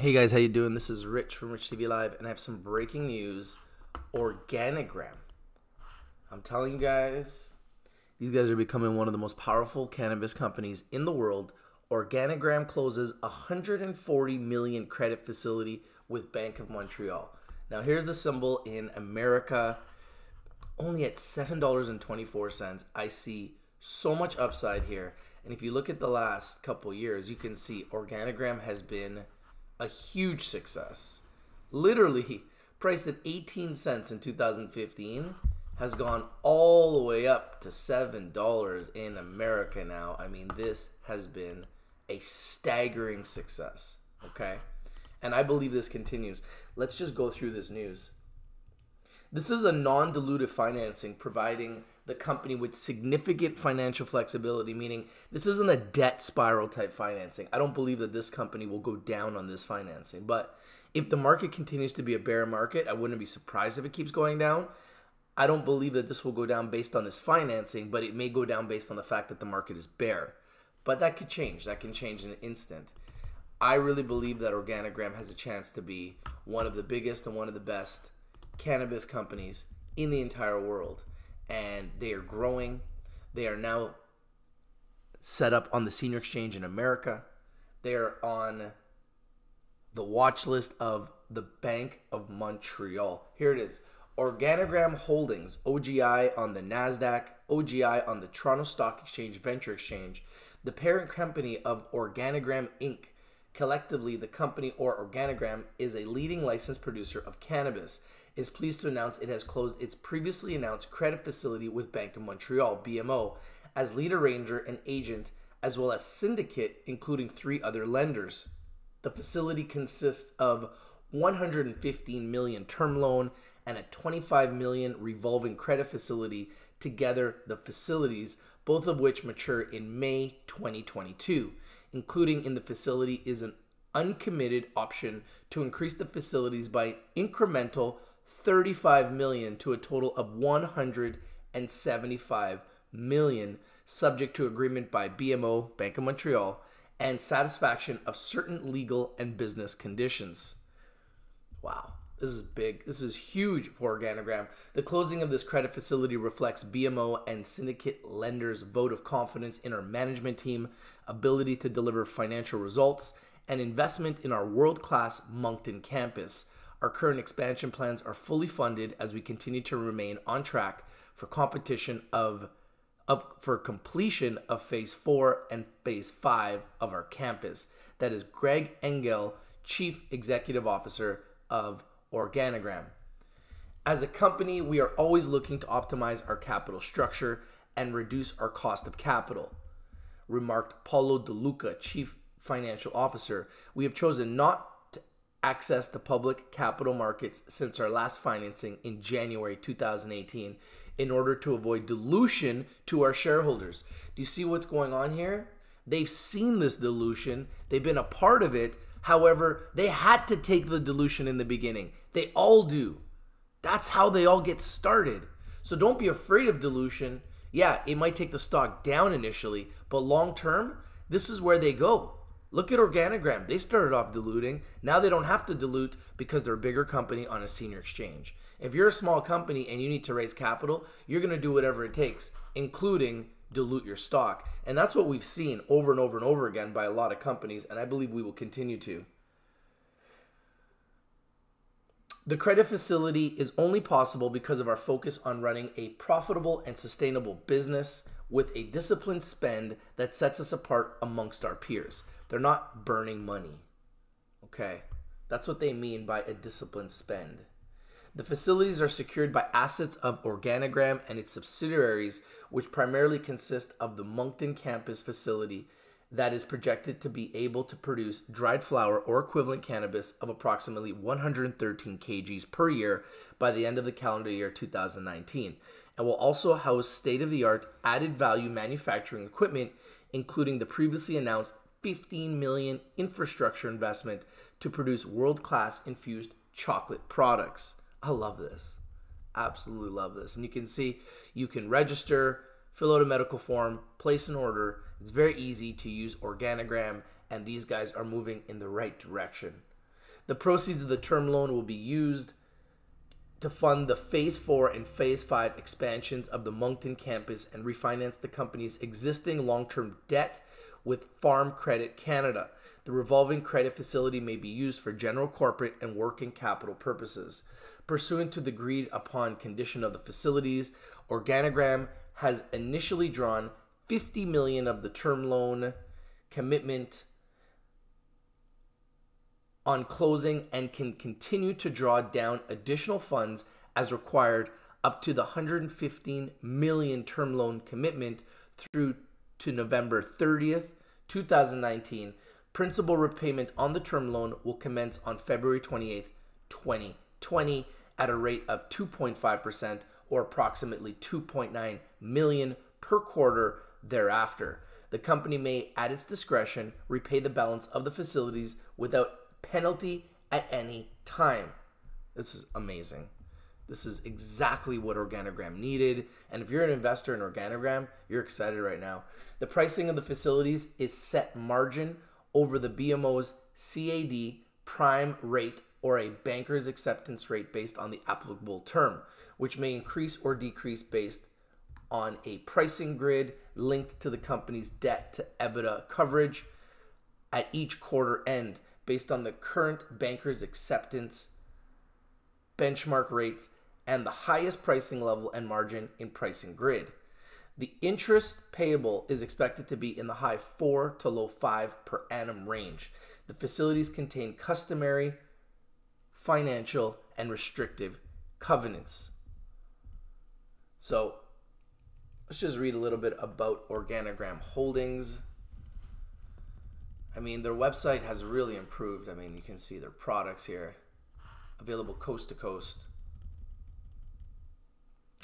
Hey guys, how you doing? This is Rich from Rich TV Live, and I have some breaking news. Organigram. I'm telling you guys, these guys are becoming one of the most powerful cannabis companies in the world. Organigram closes a 140 million credit facility with Bank of Montreal. Now here's the symbol in America, only at $7.24. I see so much upside here. And if you look at the last couple years, you can see Organigram has been a huge success. Literally priced at 18 cents in 2015 has gone all the way up to $7 in America now. I mean, this has been a staggering success, okay? And I believe this continues. Let's just go through this news. This is a non dilutive financing providing the company with significant financial flexibility, meaning this isn't a debt spiral type financing. I don't believe that this company will go down on this financing. But if the market continues to be a bear market, I wouldn't be surprised if it keeps going down. I don't believe that this will go down based on this financing, but it may go down based on the fact that the market is bear. But that could change. That can change in an instant. I really believe that Organigram has a chance to be one of the biggest and one of the best cannabis companies in the entire world. And they are growing. They are now set up on the senior exchange in America. They are on the watch list of the Bank of Montreal. Here it is Organigram Holdings, OGI on the NASDAQ, OGI on the Toronto Stock Exchange Venture Exchange, the parent company of Organigram Inc. Collectively, the company or Organigram is a leading licensed producer of cannabis is pleased to announce it has closed its previously announced credit facility with Bank of Montreal, BMO, as lead arranger and agent, as well as syndicate, including three other lenders. The facility consists of 115 million term loan and a 25 million revolving credit facility. Together, the facilities, both of which mature in May 2022. Including in the facility is an uncommitted option to increase the facilities by incremental 35 million to a total of 175 million subject to agreement by BMO Bank of Montreal and satisfaction of certain legal and business conditions. Wow. This is big. This is huge for Organigram. The closing of this credit facility reflects BMO and syndicate lenders' vote of confidence in our management team, ability to deliver financial results, and investment in our world class Moncton campus. Our current expansion plans are fully funded as we continue to remain on track for competition of, of for completion of phase 4 and phase 5 of our campus. That is Greg Engel, Chief Executive Officer of Organigram. As a company, we are always looking to optimize our capital structure and reduce our cost of capital, remarked Paolo De Luca, Chief Financial Officer. We have chosen not access the public capital markets since our last financing in January 2018 in order to avoid dilution to our shareholders. Do you see what's going on here? They've seen this dilution, they've been a part of it. However, they had to take the dilution in the beginning. They all do. That's how they all get started. So don't be afraid of dilution. Yeah, it might take the stock down initially, but long term, this is where they go. Look at Organigram. They started off diluting. Now they don't have to dilute because they're a bigger company on a senior exchange. If you're a small company and you need to raise capital, you're going to do whatever it takes, including dilute your stock. And that's what we've seen over and over and over again by a lot of companies, and I believe we will continue to. The credit facility is only possible because of our focus on running a profitable and sustainable business with a disciplined spend that sets us apart amongst our peers. They're not burning money. Okay? That's what they mean by a disciplined spend. The facilities are secured by assets of Organigram and its subsidiaries, which primarily consist of the Moncton campus facility that is projected to be able to produce dried flower or equivalent cannabis of approximately 113 kgs per year by the end of the calendar year 2019, and will also house state of the art added value manufacturing equipment, including the previously announced 15 million infrastructure investment to produce world-class infused chocolate products. I love this. Absolutely love this. And you can see you can register, fill out a medical form, place an order. It's very easy to use Organigram and these guys are moving in the right direction. The proceeds of the term loan will be used to fund the Phase 4 and Phase 5 expansions of the Moncton campus and refinance the company's existing long term debt with Farm Credit Canada. The revolving credit facility may be used for general corporate and working capital purposes. Pursuant to the agreed upon condition of the facilities, Organigram has initially drawn 50 million of the term loan commitment on closing and can continue to draw down additional funds as required up to the 115 million term loan commitment through to November 30th, 2019. Principal repayment on the term loan will commence on February 28th, 2020 at a rate of 2.5% or approximately 2.9 million per quarter thereafter. The company may at its discretion repay the balance of the facilities without penalty at any time. This is amazing. This is exactly what Organigram needed. And if you're an investor in Organigram, you're excited right now. The pricing of the facilities is set margin over the BMO's CAD prime rate or a banker's acceptance rate based on the applicable term, which may increase or decrease based on a pricing grid linked to the company's debt to EBITDA coverage at each quarter end based on the current banker's acceptance benchmark rates and the highest pricing level and margin in pricing grid. The interest payable is expected to be in the high 4 to low 5 per annum range. The facilities contain customary financial and restrictive covenants. So, let's just read a little bit about Organigram Holdings. I mean, their website has really improved. I mean, you can see their products here available coast to coast.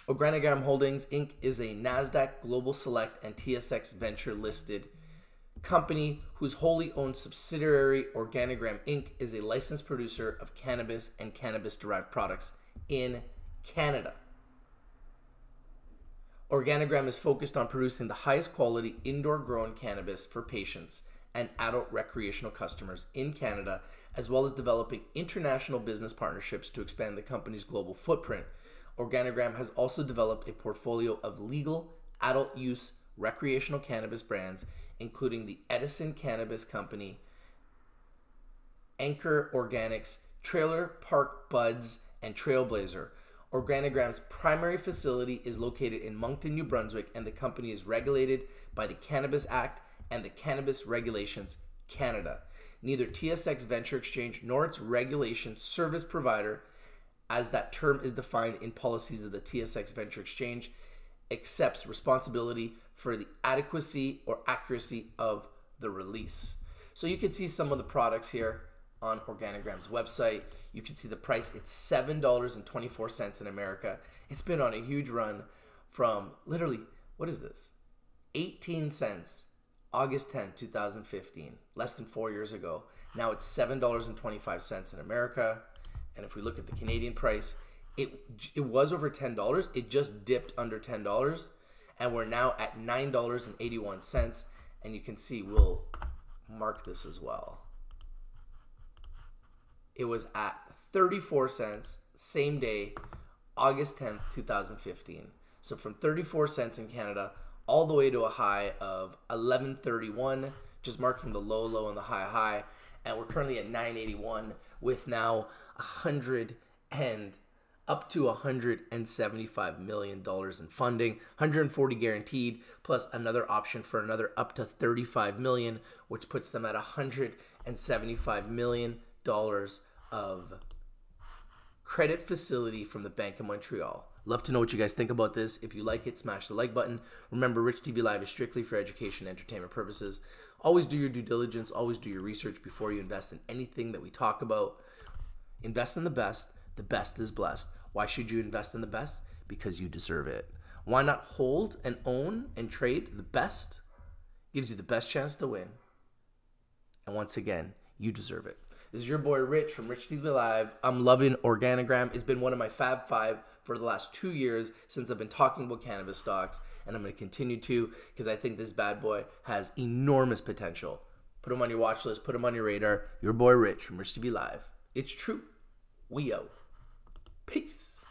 Organigram Holdings Inc. is a NASDAQ Global Select and TSX Venture listed company whose wholly owned subsidiary Organigram Inc. is a licensed producer of cannabis and cannabis derived products in Canada. Organigram is focused on producing the highest quality indoor grown cannabis for patients and adult recreational customers in Canada, as well as developing international business partnerships to expand the company's global footprint. Organigram has also developed a portfolio of legal adult use recreational cannabis brands, including the Edison Cannabis Company, Anchor Organics, Trailer Park Buds, and Trailblazer. Organigram's primary facility is located in Moncton, New Brunswick, and the company is regulated by the Cannabis Act and the Cannabis Regulations Canada. Neither TSX Venture Exchange nor its regulation service provider, as that term is defined in policies of the TSX Venture Exchange, accepts responsibility for the adequacy or accuracy of the release. So you can see some of the products here on Organigram's website. You can see the price. It's $7.24 in America. It's been on a huge run from literally, what is this? 18 cents August 10, 2015, less than four years ago. Now it's $7.25 in America. And if we look at the Canadian price, it, it was over $10. It just dipped under $10. And we're now at $9.81. And you can see we'll mark this as well. It was at 34 cents, same day, August 10th, 2015. So from 34 cents in Canada all the way to a high of 1131, just marking the low low and the high high. And we're currently at 981 with now 100 and up to 175 million dollars in funding 140 guaranteed plus another option for another up to 35 million which puts them at 175 million dollars of credit facility from the bank of montreal Love to know what you guys think about this. If you like it, smash the like button. Remember, Rich TV Live is strictly for education and entertainment purposes. Always do your due diligence, always do your research before you invest in anything that we talk about. Invest in the best. The best is blessed. Why should you invest in the best? Because you deserve it. Why not hold and own and trade the best? Gives you the best chance to win. And once again, you deserve it. This is your boy Rich from Rich TV Live. I'm loving Organigram. It's been one of my Fab Five for the last two years since I've been talking about cannabis stocks, and I'm going to continue to because I think this bad boy has enormous potential. Put him on your watch list, put him on your radar. Your boy Rich from Rich TV Live. It's true. We out. Peace.